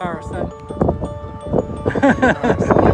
Arson.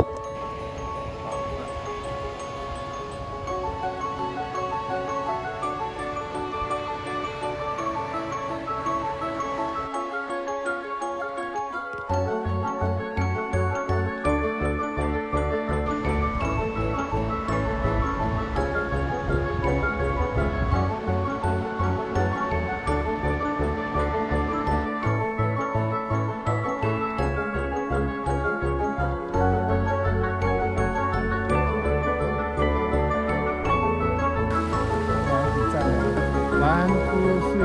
安哥斯。